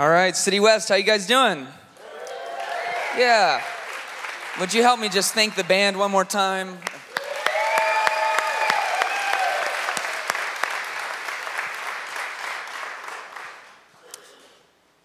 All right, City West, how you guys doing? Yeah. Would you help me just thank the band one more time?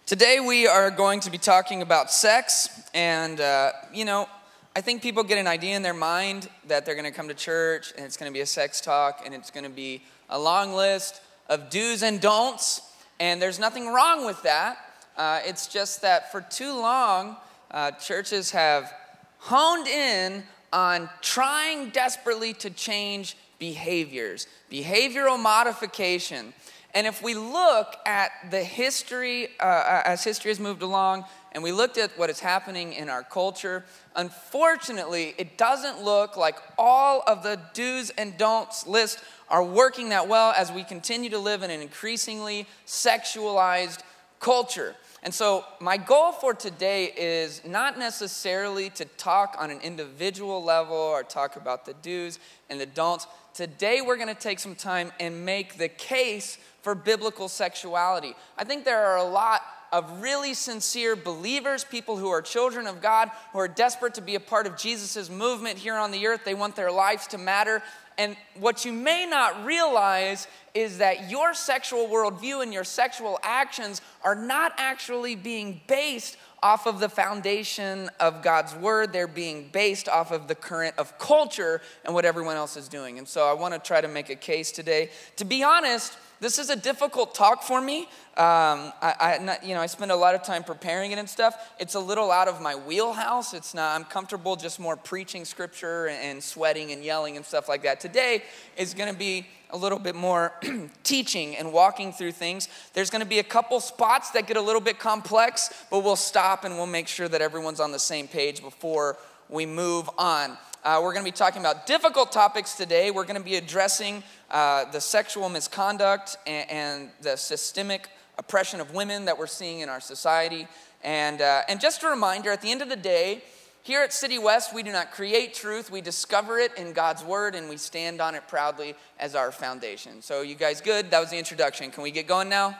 Today we are going to be talking about sex, and uh, you know, I think people get an idea in their mind that they're going to come to church and it's going to be a sex talk and it's going to be a long list of do's and don'ts, and there's nothing wrong with that. Uh, it's just that for too long, uh, churches have honed in on trying desperately to change behaviors, behavioral modification. And if we look at the history, uh, as history has moved along, and we looked at what is happening in our culture, unfortunately, it doesn't look like all of the do's and don'ts list are working that well as we continue to live in an increasingly sexualized culture. And so, my goal for today is not necessarily to talk on an individual level or talk about the do's and the don'ts. Today, we're going to take some time and make the case for biblical sexuality. I think there are a lot of really sincere believers, people who are children of God, who are desperate to be a part of Jesus' movement here on the earth. They want their lives to matter. And what you may not realize is that your sexual worldview and your sexual actions are not actually being based off of the foundation of God's word. They're being based off of the current of culture and what everyone else is doing. And so I want to try to make a case today. To be honest, this is a difficult talk for me. Um, I, I you know, I spend a lot of time preparing it and stuff. It's a little out of my wheelhouse. It's not. I'm comfortable just more preaching scripture and sweating and yelling and stuff like that. Today is going to be a little bit more teaching and walking through things. There's going to be a couple spots that get a little bit complex, but we'll stop and we'll make sure that everyone's on the same page before we move on. Uh, we're going to be talking about difficult topics today. We're going to be addressing uh, the sexual misconduct and, and, the systemic oppression of women that we're seeing in our society. And, uh, and just a reminder at the end of the day, here at City West, we do not create truth, we discover it in God's Word and we stand on it proudly as our foundation. So, you guys good? That was the introduction. Can we get going now?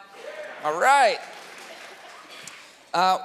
All right. Uh,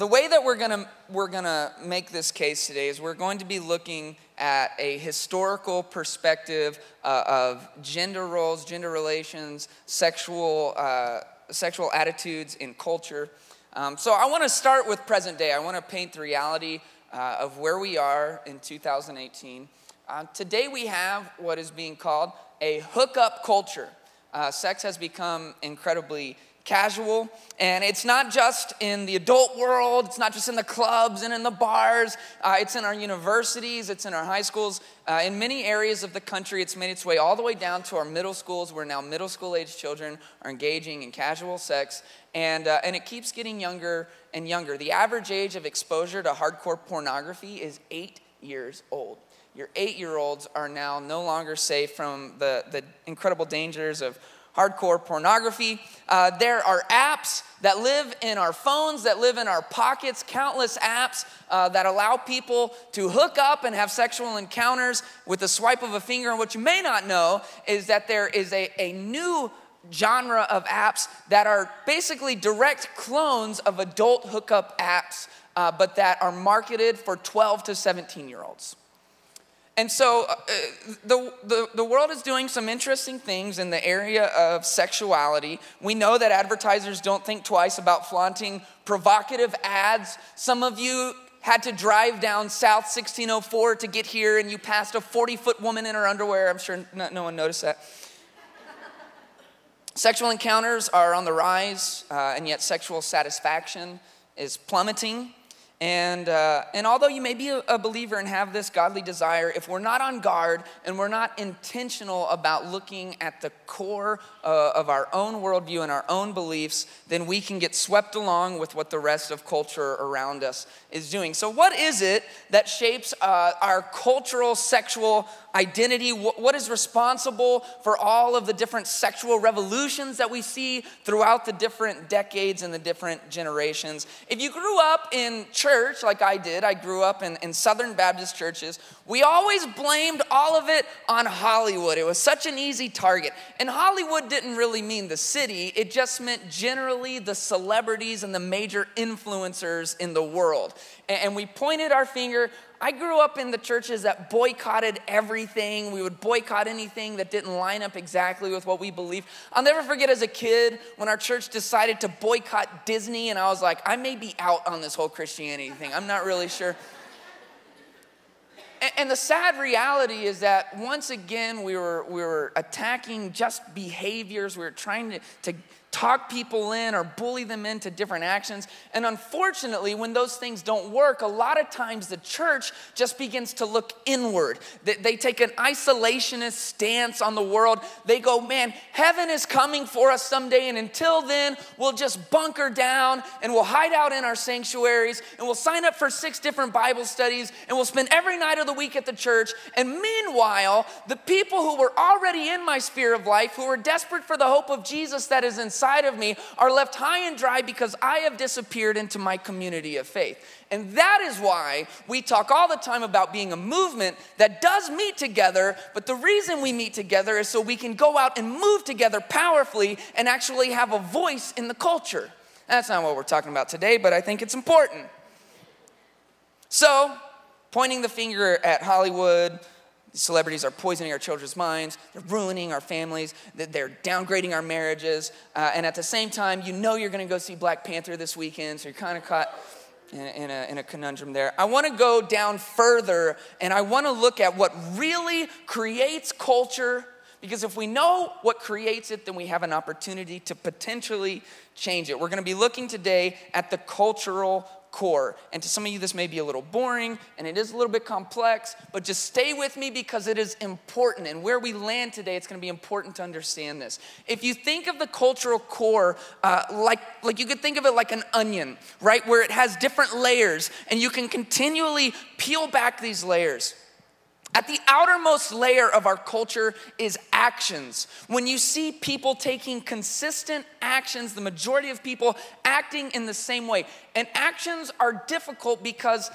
the way that we're gonna, we're gonna make this case today is we're going to be looking at a historical perspective uh, of gender roles, gender relations, sexual, uh, sexual attitudes in culture. Um, so I want to start with present day. I want to paint the reality uh, of where we are in 2018. Uh, today we have what is being called a hookup culture. Uh, sex has become incredibly casual. And it's not just in the adult world, it's not just in the clubs and in the bars, uh, it's in our universities, it's in our high schools. Uh, in many areas of the country, it's made its way all the way down to our middle schools, where now middle school age children are engaging in casual sex. And, uh, and it keeps getting younger and younger. The average age of exposure to hardcore pornography is eight years old your eight year olds are now no longer safe from the, the incredible dangers of hardcore pornography. Uh, there are apps that live in our phones, that live in our pockets, countless apps uh, that allow people to hook up and have sexual encounters with the swipe of a finger. And what you may not know is that there is a, a new genre of apps that are basically direct clones of adult hookup apps, uh, but that are marketed for 12 to 17 year olds. And so uh, the, the, the world is doing some interesting things in the area of sexuality. We know that advertisers don't think twice about flaunting provocative ads. Some of you had to drive down South 1604 to get here, and you passed a 40 foot woman in her underwear. I'm sure no, no one noticed that. Sexual encounters are on the rise, uh, and yet sexual satisfaction is plummeting. And, uh, and although you may be a, believer and have this godly desire, if we're not on guard and we're not intentional about looking at the core uh, of our own worldview and our own beliefs, then we can get swept along with what the rest of culture around us is doing. So, what is it that shapes uh, our cultural sexual identity? What is responsible for all of the different sexual revolutions that we see throughout the different decades and the different generations? If you grew up in church, church, like I did, I grew up in, in Southern Baptist churches, we always blamed all of it on Hollywood. It was such an easy target. And Hollywood didn't really mean the city, it just meant generally the celebrities and the major influencers in the world. And, we pointed our finger I grew up in the churches that boycotted everything. We would boycott anything that didn't line up exactly with what we believed. I'll never forget as a kid when our church decided to boycott Disney, and I was like, I may be out on this whole Christianity thing. I'm not really sure. And the sad reality is that once again, we were, we were attacking just behaviors. We were trying to, to talk people in or bully them into different actions. And unfortunately, when those things don't work, a lot of times the church just begins to look inward. They take an isolationist stance on the world. They go, man, heaven is coming for us someday. And until then, we'll just bunker down and we'll hide out in our sanctuaries and we'll sign up for six different Bible studies and we'll spend every night of the week at the church. And meanwhile, the people who were already in my sphere of life, who were desperate for the hope of Jesus that is inside, inside of me are left high and dry because I have disappeared into my community of faith. And that is why we talk all the time about being a movement that does meet together, but the reason we meet together is so we can go out and move together powerfully and actually have a voice in the culture. That's not what we're talking about today, but I think it's important. So, pointing the finger at Hollywood, celebrities are poisoning our children's minds, they're ruining our families, they're downgrading our marriages, uh, and at the same time, you know you're gonna go see Black Panther this weekend, so you're kind of caught in a, in, a, in a conundrum there. I wanna go down further and I wanna look at what really creates culture, because if we know what creates it, then we have an opportunity to potentially change it. We're gonna be looking today at the cultural core. And to some of you, this may be a little boring and it is a little bit complex, but just stay with me because it is important. And where we land today, it's going to be important to understand this. If you think of the cultural core uh, like, like you could think of it like an onion, right? Where it has different layers and you can continually peel back these layers. At the outermost layer of our culture is actions. When you see people taking consistent actions, the majority of people acting in the same way. And actions are difficult because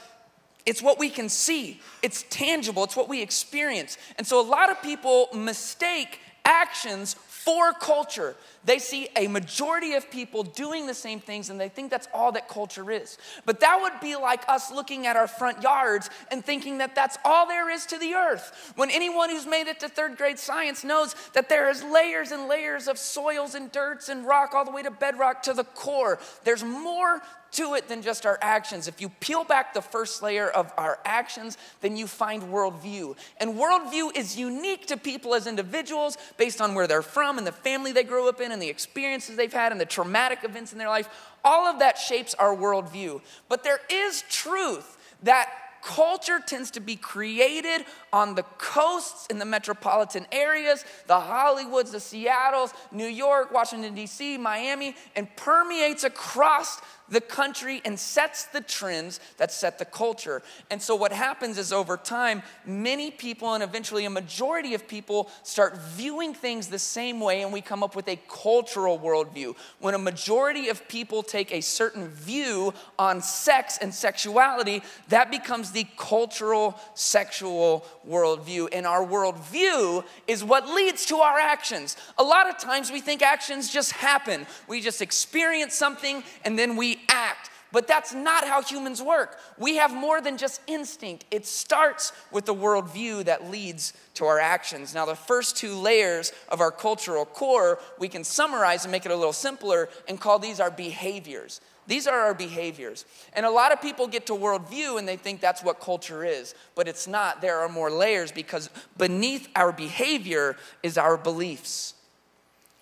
it's what we can see, it's tangible, it's what we experience. And so a lot of people mistake actions for culture. They see a majority of people doing the same things and they think that's all that culture is. But that would be like us looking at our front yards and thinking that that's all there is to the earth. When anyone who's made it to third grade science knows that there is layers and layers of soils and dirts and rock all the way to bedrock to the core. There's more to it than just our actions. If you peel back the first layer of our actions, then you find worldview. And worldview is unique to people as individuals based on where they're from and the family they grew up in and the experiences they've had and the traumatic events in their life. All of that shapes our worldview. But there is truth that culture tends to be created on the coasts in the metropolitan areas, the Hollywoods, the Seattles, New York, Washington, D.C., Miami, and permeates across the country and sets the trends that set the culture. And so, what happens is over time, many people and eventually a majority of people start viewing things the same way, and we come up with a cultural worldview. When a majority of people take a certain view on sex and sexuality, that becomes the cultural sexual worldview. And our worldview is what leads to our actions. A lot of times we think actions just happen, we just experience something and then we act. But that's not how humans work. We have more than just instinct. It starts with the worldview that leads to our actions. Now, the first two layers of our cultural core, we can summarize and make it a little simpler and call these our behaviors. These are our behaviors. And a lot of people get to worldview and they think that's what culture is, but it's not. There are more layers because beneath our behavior is our beliefs.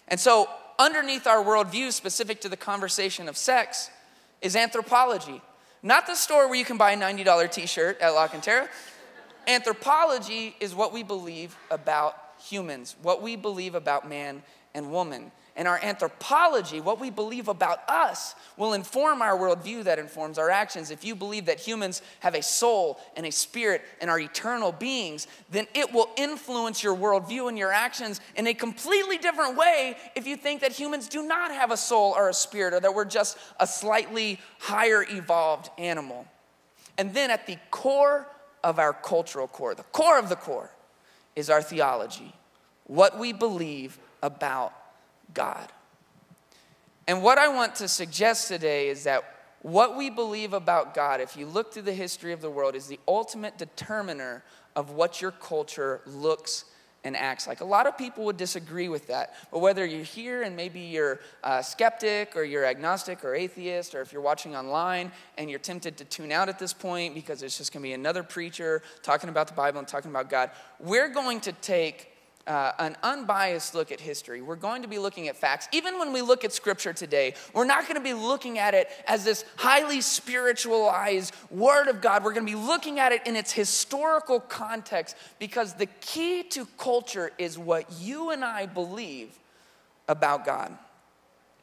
And so, underneath our worldview, specific to the conversation of sex, is anthropology. Not the store where you can buy a $90 t shirt at La Cantera. anthropology is what we believe about humans, what we believe about man and woman and our anthropology, what we believe about us, will inform our worldview that informs our actions. If you believe that humans have a soul and a spirit and are eternal beings, then it will influence your worldview and your actions in a completely different way if you think that humans do not have a soul or a spirit or that we're just a slightly higher evolved animal. And then at the core of our cultural core, the core of the core, is our theology, what we believe about God. And what I want to suggest today is that what we believe about God, if you look through the history of the world, is the ultimate determiner of what your culture looks and acts like. A lot of people would disagree with that, but whether you're here and maybe you're a skeptic or you're agnostic or atheist, or if you're watching online and you're tempted to tune out at this point because it's just gonna be another preacher talking about the Bible and talking about God, we're going to take uh, an unbiased look at history. We're going to be looking at facts. Even when we look at scripture today, we're not going to be looking at it as this highly spiritualized word of God. We're going to be looking at it in its historical context because the key to culture is what you and I believe about God.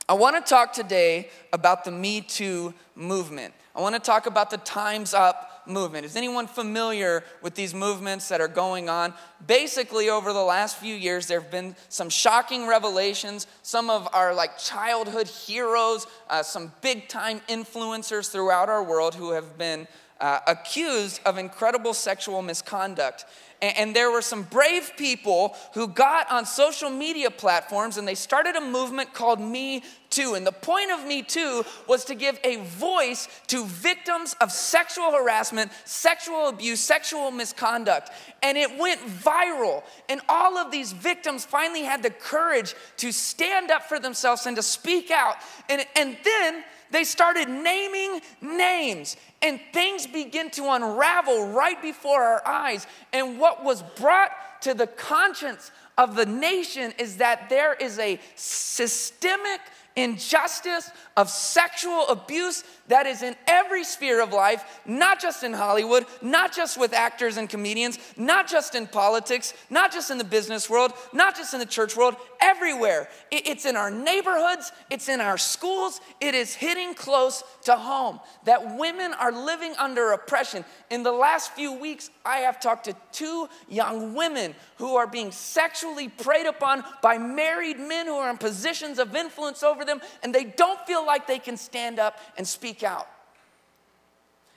I want to talk today about the Me Too movement. I want to talk about the Time's Up movement. Is anyone familiar with these movements that are going on? Basically, over the last few years, there have been some shocking revelations. Some of our like childhood heroes, uh, some big time influencers throughout our world who have been uh, accused of incredible sexual misconduct. And, and there were some brave people who got on social media platforms and they started a movement called Me Too. And the point of Me Too was to give a voice to victims of sexual harassment, sexual abuse, sexual misconduct. And it went viral. And all of these victims finally had the courage to stand up for themselves and to speak out. And, and then they started naming names, and things begin to unravel right before our eyes. And what was brought to the conscience of the nation is that there is a systemic injustice, of sexual abuse that is in every sphere of life, not just in Hollywood, not just with actors and comedians, not just in politics, not just in the business world, not just in the church world, everywhere. It's in our neighborhoods, it's in our schools, it is hitting close to home that women are living under oppression. In the last few weeks, I have talked to two young women who are being sexually preyed upon by married men who are in positions of influence over them, and they don't feel like they can stand up and speak out.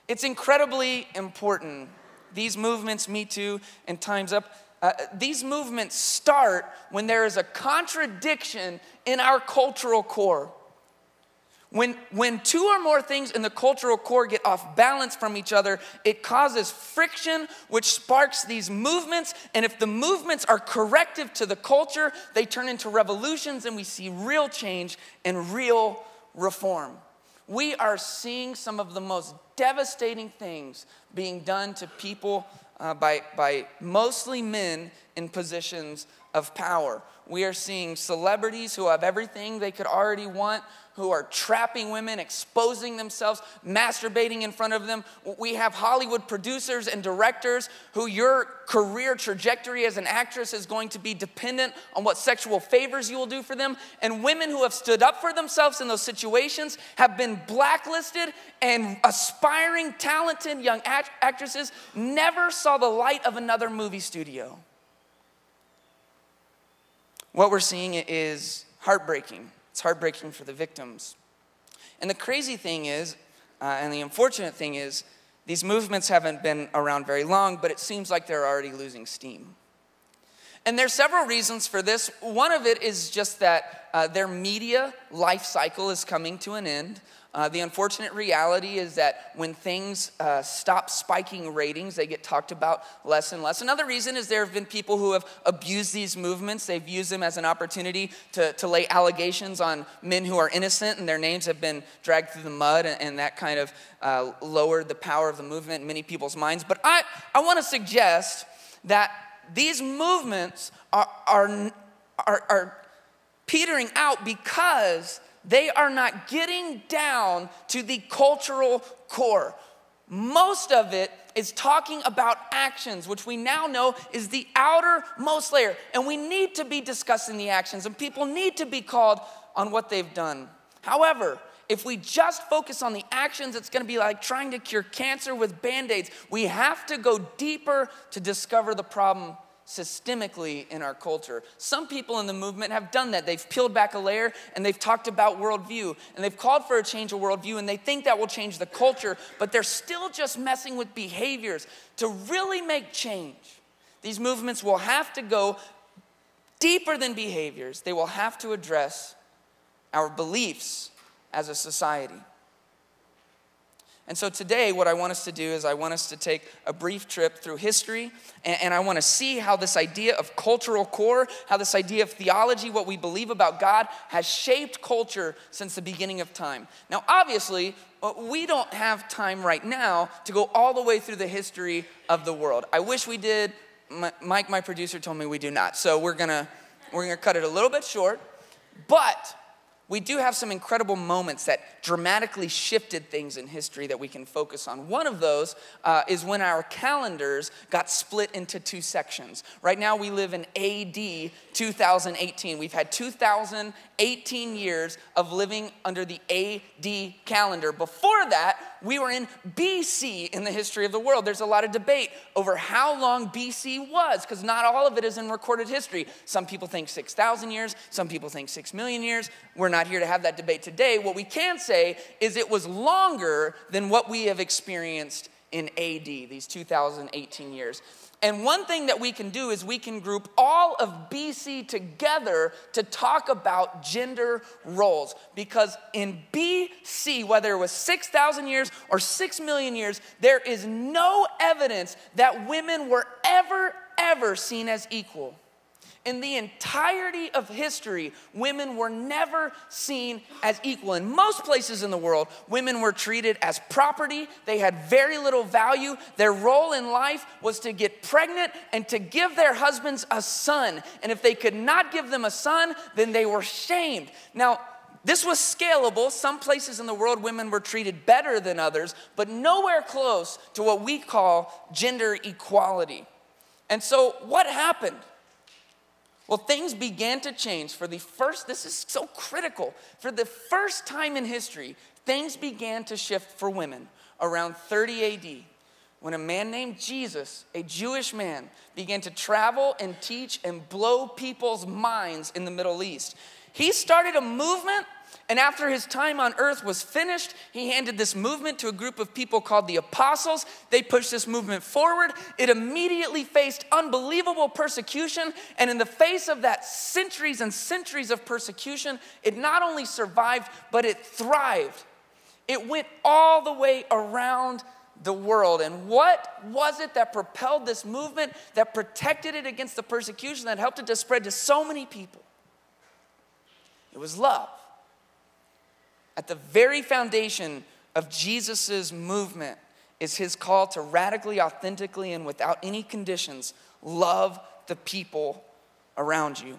It's incredibly important. These movements, Me Too and Time's Up, uh, these movements start when there is a contradiction in our cultural core. When, when two or more things in the cultural core get off balance from each other, it causes friction, which sparks these movements. And if the movements are corrective to the culture, they turn into revolutions, and we see real change and real reform. We are seeing some of the most devastating things being done to people uh, by, by mostly men in positions of power. We are seeing celebrities who have everything they could already want who are trapping women, exposing themselves, masturbating in front of them. We have Hollywood producers and directors who your career trajectory as an actress is going to be dependent on what sexual favors you will do for them. And women who have stood up for themselves in those situations have been blacklisted, and aspiring, talented young act- actresses never saw the light of another movie studio. What we're seeing is heartbreaking. It's heartbreaking for the victims. And the crazy thing is, uh, and the unfortunate thing is, these movements haven't been around very long, but it seems like they're already losing steam. And there's several reasons for this. One of it is just that uh, their media life cycle is coming to an end. Uh, the unfortunate reality is that when things uh, stop spiking ratings, they get talked about less and less. Another reason is there have been people who have abused these movements. They've used them as an opportunity to, to lay allegations on men who are innocent, and their names have been dragged through the mud, and, and that kind of uh, lowered the power of the movement in many people's minds. But I, I want to suggest that these movements are, are, are, are petering out because they are not getting down to the cultural core. Most of it is talking about actions, which we now know is the outermost layer. And we need to be discussing the actions, and people need to be called on what they've done. However, if we just focus on the actions, it's gonna be like trying to cure cancer with band aids. We have to go deeper to discover the problem systemically in our culture. Some people in the movement have done that. They've peeled back a layer and they've talked about worldview and they've called for a change of worldview and they think that will change the culture, but they're still just messing with behaviors. To really make change, these movements will have to go deeper than behaviors, they will have to address our beliefs as a society. And so today, what I want us to do is I want us to take a brief trip through history, and, and, I want to see how this idea of cultural core, how this idea of theology, what we believe about God, has shaped culture since the beginning of time. Now, obviously, uh, we don't have time right now to go all the way through the history of the world. I wish we did. Mike, my producer, told me we do not. So we're gonna we're gonna cut it a little bit short, but we do have some incredible moments that dramatically shifted things in history that we can focus on. One of those uh, is when our calendars got split into two sections. Right now, we live in AD 2018. We've had 2018 years of living under the AD calendar. Before that, we were in BC in the history of the world. There's a lot of debate over how long BC was, because not all of it is in recorded history. Some people think 6,000 years, some people think 6 million years. We're not here to have that debate today. What we can say is it was longer than what we have experienced in AD, these 2018 years. And one thing that we can do is we can group all of BC together to talk about gender roles. Because in BC, whether it was 6,000 years or 6 million years, there is no evidence that women were ever, ever seen as equal in the entirety of history, women were never seen as equal. In most places in the world, women were treated as property. They had very little value. Their role in life was to get pregnant and to give their husbands a son. And if they could not give them a son, then they were shamed. Now, this was scalable. Some places in the world, women were treated better than others, but nowhere close to what we call gender equality. And so, what happened? Well, things began to change for the first, this is so critical. For the first time in history, things began to shift for women around 30 AD when a man named Jesus, a Jewish man, began to travel and teach and blow people's minds in the Middle East. He started a movement and after his time on earth was finished, he handed this movement to a group of people called the apostles. They pushed this movement forward. It immediately faced unbelievable persecution. And in the face of that centuries and centuries of persecution, it not only survived, but it thrived. It went all the way around the world. And what was it that propelled this movement, that protected it against the persecution, that helped it to spread to so many people? It was love. At the very foundation of Jesus' movement is his call to radically, authentically, and without any conditions love the people around you.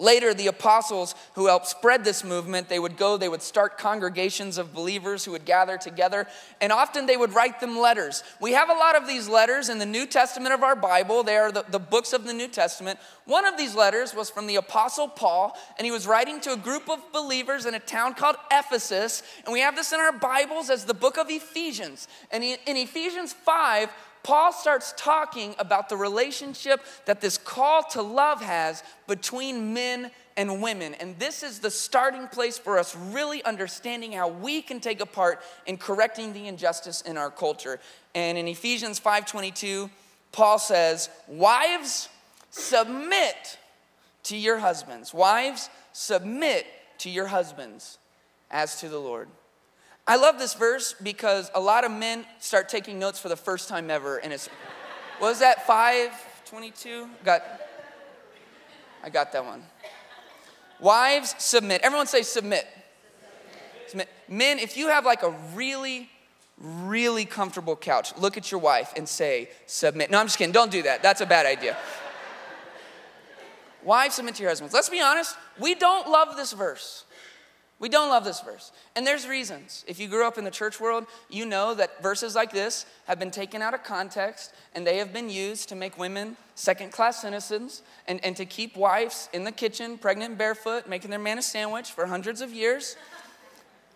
Later, the apostles who helped spread this movement, they would go, they would start congregations of believers who would gather together, and often they would write them letters. We have a lot of these letters in the New Testament of our Bible. They are the, the books of the New Testament. One of these letters was from the apostle Paul, and he was writing to a group of believers in a town called Ephesus, and we have this in our Bibles as the book of Ephesians. And in Ephesians 5, Paul starts talking about the relationship that this call to love has between men and women. And this is the starting place for us really understanding how we can take a part in correcting the injustice in our culture. And in Ephesians 5:22, Paul says, "Wives, submit to your husbands. Wives, submit to your husbands as to the Lord." I love this verse because a lot of men start taking notes for the first time ever, and it's, what was that 522? Got, I got that one. Wives, submit. Everyone say submit. submit. Men, if you have like a really, really comfortable couch, look at your wife and say, submit. No, I'm just kidding. Don't do that. That's a bad idea. Wives, submit to your husbands. Let's be honest, we don't love this verse. We don't love this verse. And there's reasons. If you grew up in the church world, you know that verses like this have been taken out of context and they have been used to make women second class citizens and, and to keep wives in the kitchen, pregnant barefoot, making their man a sandwich for hundreds of years.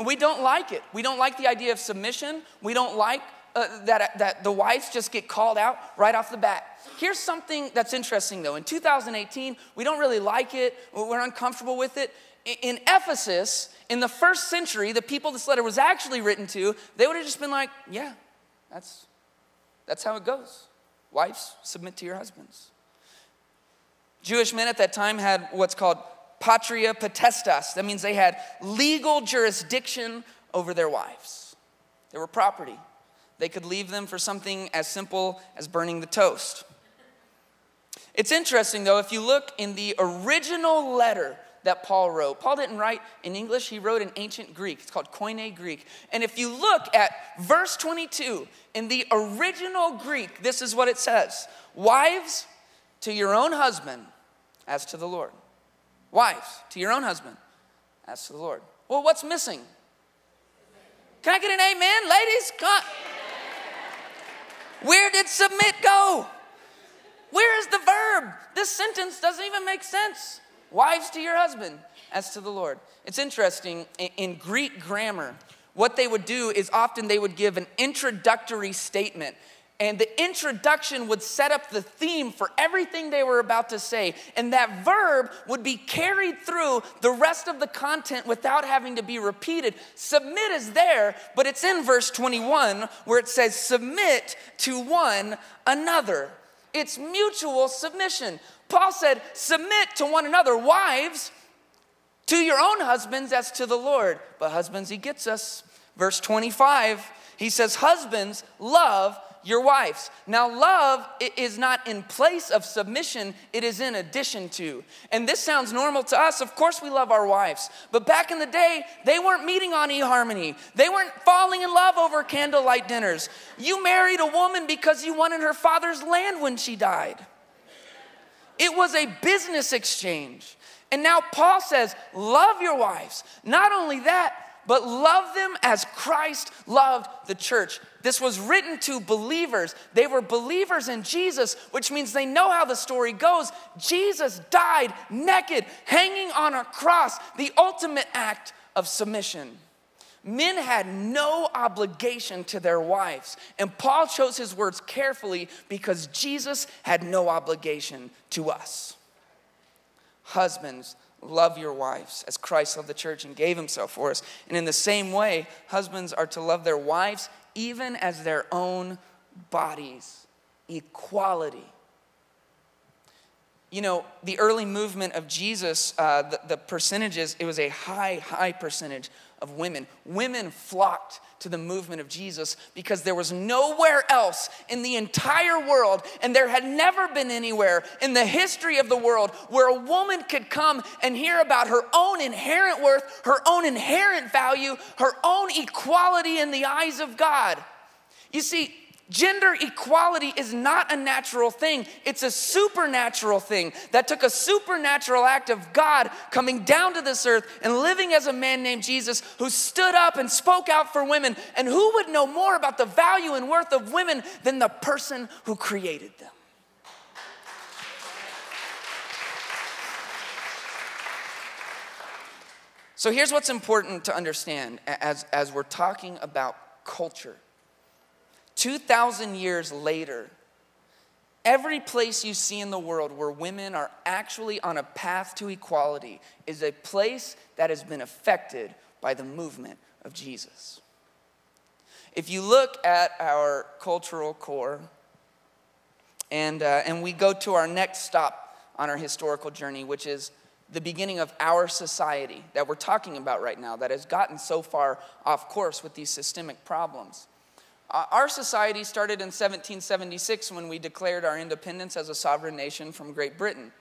We don't like it. We don't like the idea of submission. We don't like uh, that, that the wives just get called out right off the bat. Here's something that's interesting though. In 2018, we don't really like it, we're uncomfortable with it. In Ephesus, in the first century, the people this letter was actually written to, they would have just been like, yeah, that's, that's how it goes. Wives, submit to your husbands. Jewish men at that time had what's called patria potestas. That means they had legal jurisdiction over their wives. They were property. They could leave them for something as simple as burning the toast. It's interesting though, if you look in the original letter that Paul wrote, Paul didn't write in English, he wrote in ancient Greek. It's called Koine Greek. And if you look at verse 22, in the original Greek, this is what it says Wives, to your own husband as to the Lord. Wives, to your own husband as to the Lord. Well, what's missing? Can I get an amen, ladies? Come. Where did submit go? Where is the verb? This sentence doesn't even make sense. Wives to your husband as to the Lord. It's interesting, in Greek grammar, what they would do is often they would give an introductory statement and the introduction would set up the theme for everything they were about to say. And that verb would be carried through the rest of the content without having to be repeated. Submit is there, but it's in verse 21 where it says, Submit to one another. It's mutual submission. Paul said, Submit to one another. Wives, to your own husbands as to the Lord. But husbands, he gets us. Verse 25, he says, Husbands, love your wives. Now, love is not in place of submission, it is in addition to. And this sounds normal to us. Of course, we love our wives. But back in the day, they weren't meeting on eHarmony, they weren't falling in love over candlelight dinners. You married a woman because you wanted her father's land when she died. It was a business exchange. And now Paul says, Love your wives. Not only that, but love them as Christ loved the church. This was written to believers. They were believers in Jesus, which means they know how the story goes. Jesus died naked, hanging on a cross, the ultimate act of submission. Men had no obligation to their wives. And Paul chose his words carefully because Jesus had no obligation to us. Husbands, Love your wives as Christ loved the church and gave himself for us. And in the same way, husbands are to love their wives even as their own bodies. Equality. You know, the early movement of Jesus, uh, the, the percentages, it was a high, high percentage of women. Women flocked to the movement of Jesus because there was nowhere else in the entire world, and there had never been anywhere in the history of the world where a woman could come and hear about her own inherent worth, her own inherent value, her own equality in the eyes of God. You see, Gender equality is not a natural thing, it's a supernatural thing that took a supernatural act of God coming down to this earth and living as a man named Jesus who stood up and spoke out for women. And who would know more about the value and worth of women than the person who created them? So here's what's important to understand as, as we're talking about culture 2,000 years later, every place you see in the world where women are actually on a path to equality is a place that has been affected by the movement of Jesus. If you look at our cultural core, and, uh, and we go to our next stop on our historical journey, which is the beginning of our society that we're talking about right now that has gotten so far off course with these systemic problems. Uh, our society started in 1776 when we declared our independence as a sovereign nation from Great Britain.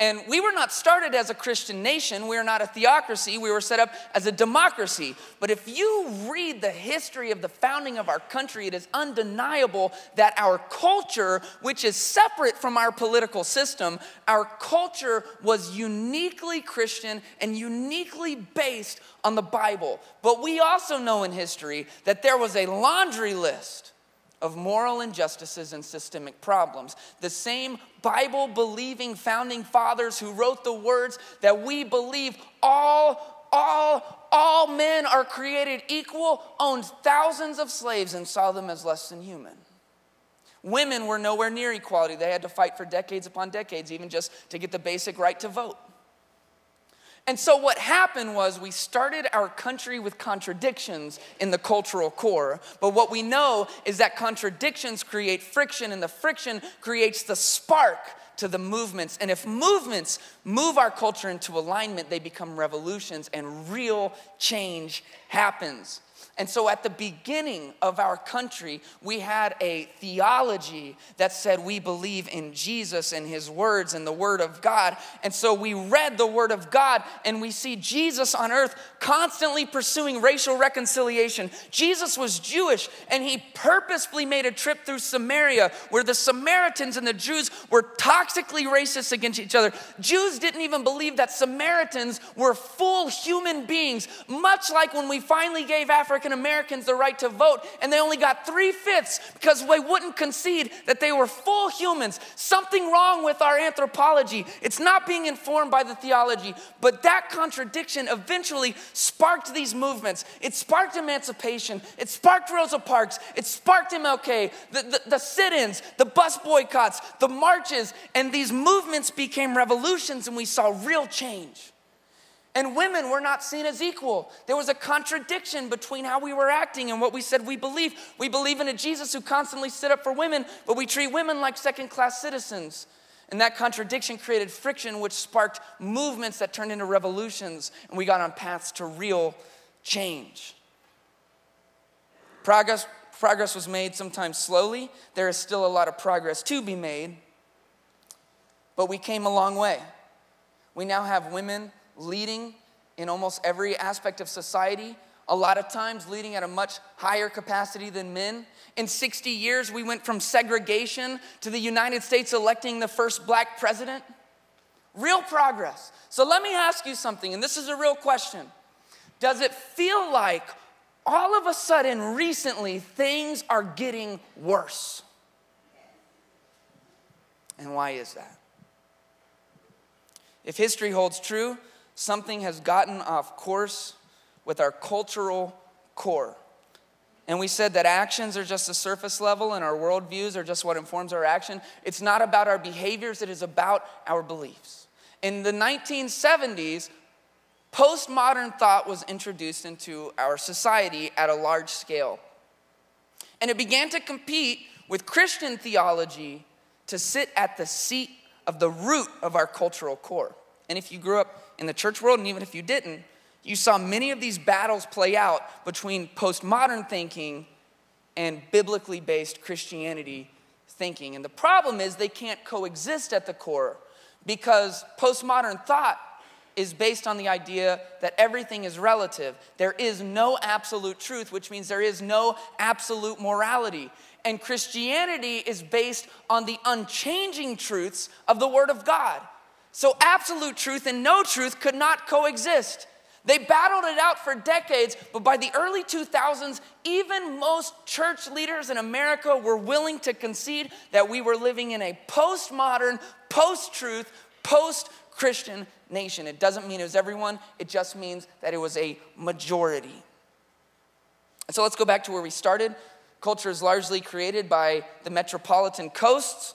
And we were not started as a Christian nation. We are not a theocracy. We were set up as a democracy. But if you read the history of the founding of our country, it is undeniable that our culture, which is separate from our political system, our culture was uniquely Christian and uniquely based on the Bible. But we also know in history that there was a laundry list of moral injustices and systemic problems. The same Bible believing founding fathers who wrote the words that we believe all all, all men are created equal, owned thousands of slaves, and saw them as less than human. Women were nowhere near equality. They had to fight for decades upon decades, even just to get the basic right to vote. And so, what happened was we started our country with contradictions in the cultural core. But what we know is that contradictions create friction, and the friction creates the spark to the movements. And if movements move our culture into alignment, they become revolutions, and real change happens. And so at the beginning of our country, we had a theology that said we believe in Jesus and his words and the word of God. And so we read the word of God and we see Jesus on earth constantly pursuing racial reconciliation. Jesus was Jewish and he purposefully made a trip through Samaria where the Samaritans and the Jews were toxically racist against each other. Jews didn't even believe that Samaritans were full human beings, much like when we finally gave African African Americans the right to vote, and they only got three fifths because they wouldn't concede that they were full humans. Something wrong with our anthropology. It's not being informed by the theology, but that contradiction eventually sparked these movements. It sparked emancipation, it sparked Rosa Parks, it sparked MLK, the, the, the sit ins, the bus boycotts, the marches, and these movements became revolutions, and we saw real change. And women were not seen as equal. There was a contradiction between how we were acting and what we said we believe. We believe in a Jesus who constantly stood up for women, but we treat women like second class citizens. And that contradiction created friction, which sparked movements that turned into revolutions, and we got on paths to real change. Progress, progress was made sometimes slowly. There is still a lot of progress to be made, but we came a long way. We now have women leading in almost every aspect of society, a lot of times leading at a much higher capacity than men. In 60 years, we went from segregation to the United States electing the first black president. Real progress. So let me ask you something, and this is a real question. Does it feel like all of a sudden recently things are getting worse? And why is that? If history holds true, something has gotten off course with our cultural core. And we said that actions are just a surface level and our worldviews are just what informs our action. It's not about our behaviors, it is about our beliefs. In the 1970s, postmodern thought was introduced into our society at a large scale. And it began to compete with Christian theology to sit at the seat of the root of our cultural core. And if you grew up in the church world, and even if you didn't, you saw many of these battles play out between postmodern thinking and biblically based Christianity thinking. And the problem is they can't coexist at the core because postmodern thought is based on the idea that everything is relative. There is no absolute truth, which means there is no absolute morality. And Christianity is based on the unchanging truths of the Word of God. So, absolute truth and no truth could not coexist. They battled it out for decades, but by the early 2000s, even most church leaders in America were willing to concede that we were living in a postmodern, post truth, post Christian nation. It doesn't mean it was everyone, it just means that it was a majority. And so let's go back to where we started. Culture is largely created by the metropolitan coasts.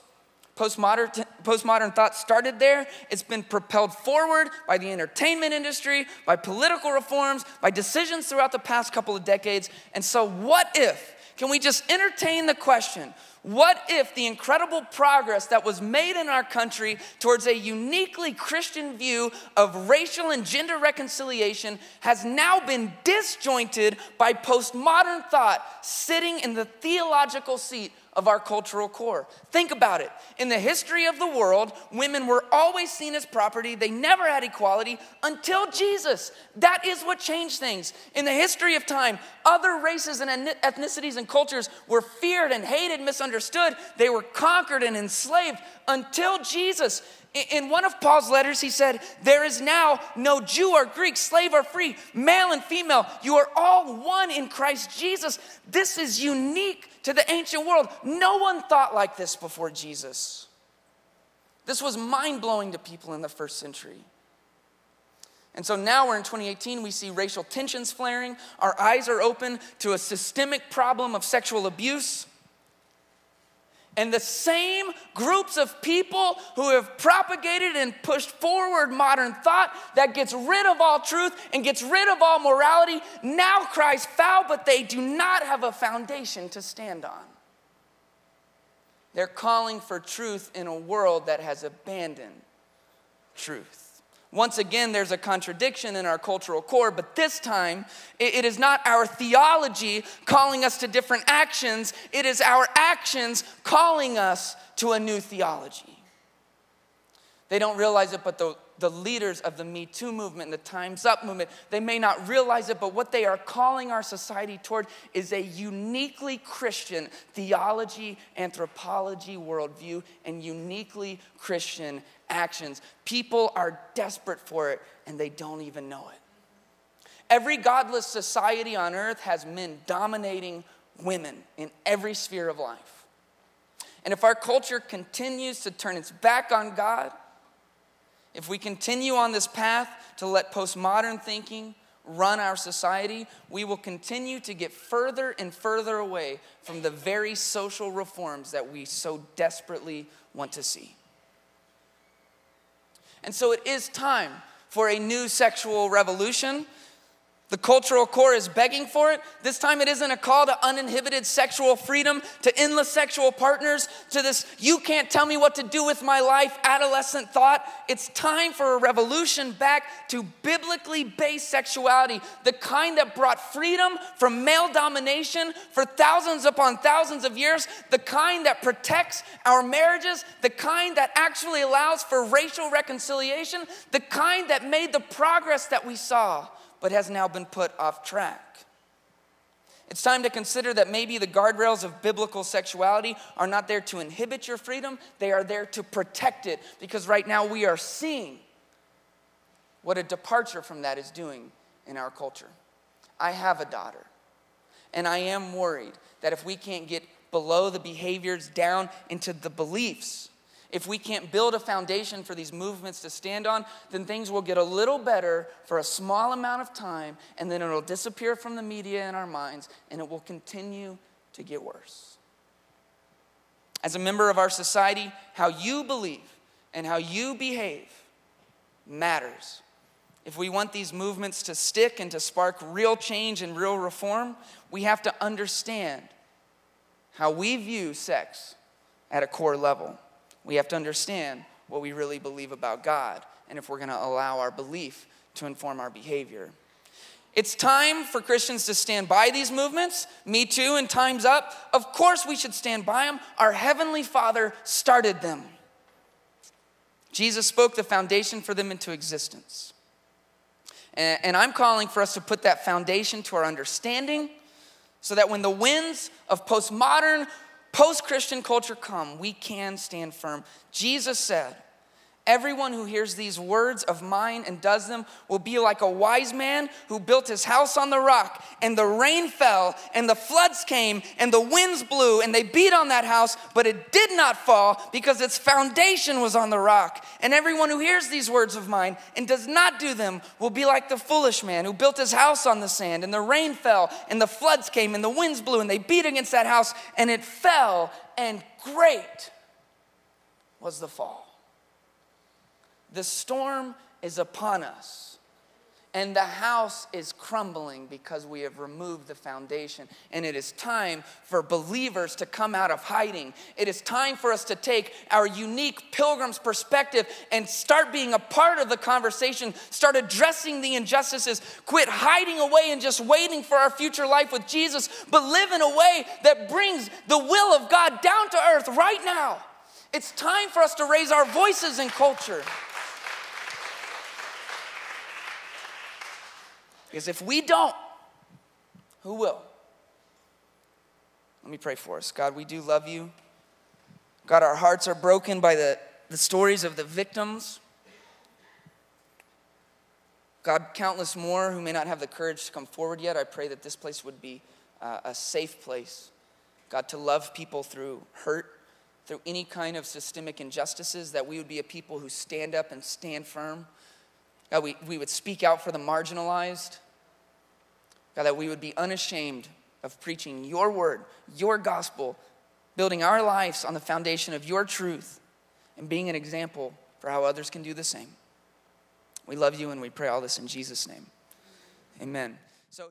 Postmodern, postmodern thought started there. It's been propelled forward by the entertainment industry, by political reforms, by decisions throughout the past couple of decades. And so, what if? Can we just entertain the question? What if the incredible progress that was made in our country towards a uniquely Christian view of racial and gender reconciliation has now been disjointed by postmodern thought sitting in the theological seat of our cultural core. Think about it. In the history of the world, women were always seen as property. They never had equality until Jesus. That is what changed things. In the history of time, other races and ethnicities and cultures were feared and hated, misunderstood. They were conquered and enslaved until Jesus. In one of Paul's letters, he said, There is now no Jew or Greek, slave or free, male and female. You are all one in Christ Jesus. This is unique to the ancient world. No one thought like this before Jesus. This was mind blowing to people in the first century. And so now we're in 2018, we see racial tensions flaring. Our eyes are open to a systemic problem of sexual abuse. And the same groups of people who have propagated and pushed forward modern thought that gets rid of all truth and gets rid of all morality now cries foul, but they do not have a foundation to stand on. They're calling for truth in a world that has abandoned truth. Once again, there's a contradiction in our cultural core, but this time it is not our theology calling us to different actions, it is our actions calling us to a new theology. They don't realize it, but the, the leaders of the Me Too movement and the Time's Up movement, they may not realize it, but what they are calling our society toward is a uniquely Christian theology, anthropology, worldview, and uniquely Christian actions. People are desperate for it and they don't even know it. Every godless society on earth has men dominating women in every sphere of life. And if our culture continues to turn its back on God, if we continue on this path to let postmodern thinking run our society, we will continue to get further and further away from the very social reforms that we so desperately want to see. And so it is time for a new sexual revolution. The cultural core is begging for it. This time it isn't a call to uninhibited sexual freedom, to endless sexual partners, to this you can't tell me what to do with my life adolescent thought. It's time for a revolution back to biblically based sexuality, the kind that brought freedom from male domination for thousands upon thousands of years, the kind that protects our marriages, the kind that actually allows for racial reconciliation, the kind that made the progress that we saw but has now been put off track. It's time to consider that maybe the guardrails of biblical sexuality are not there to inhibit your freedom, they are there to protect it. Because right now we are seeing what a departure from that is doing in our culture. I have a daughter, and I am worried that if we can't get below the behaviors down into the beliefs, if we can't build a foundation for these movements to stand on, then things will get a little better for a small amount of time, and then it'll disappear from the media in our minds, and it will continue to get worse. As a member of our society, how you believe and how you behave matters. If we want these movements to stick and to spark real change and real reform, we have to understand how we view sex at a core level we have to understand what we really believe about God and if we're going to allow our belief to inform our behavior. It's time for Christians to stand by these movements. Me too, and time's up. Of course, we should stand by them. Our Heavenly Father started them. Jesus spoke the foundation for them into existence. And, I'm calling for us to put that foundation to our understanding so that when the winds of postmodern post Christian culture come, we can stand firm. Jesus said, Everyone who hears these words of mine and does them will be like a wise man who built his house on the rock, and the rain fell, and the floods came, and the winds blew, and they beat on that house, but it did not fall because its foundation was on the rock. And everyone who hears these words of mine and does not do them will be like the foolish man who built his house on the sand, and the rain fell, and the floods came, and the winds blew, and they beat against that house, and it fell, and great was the fall. The storm is upon us, and the house is crumbling because we have removed the foundation. And it is time for believers to come out of hiding. It is time for us to take our unique pilgrim's perspective and start being a part of the conversation, start addressing the injustices, quit hiding away and just waiting for our future life with Jesus, but live in a way that brings the will of God down to earth right now. It's time for us to raise our voices in culture. Because if we don't, who will? Let me pray for us. God, we do love you. God, our hearts are broken by the, the stories of the victims. God, countless more who may not have the courage to come forward yet, I pray that this place would be uh, a safe place. God, to love people through hurt, through any kind of systemic injustices, that we would be a people who stand up and stand firm God, we, we would speak out for the marginalized. God, that we would be unashamed of preaching your word, your gospel, building our lives on the foundation of your truth, and being an example for how others can do the same. We love you and we pray all this in Jesus' name. Amen. So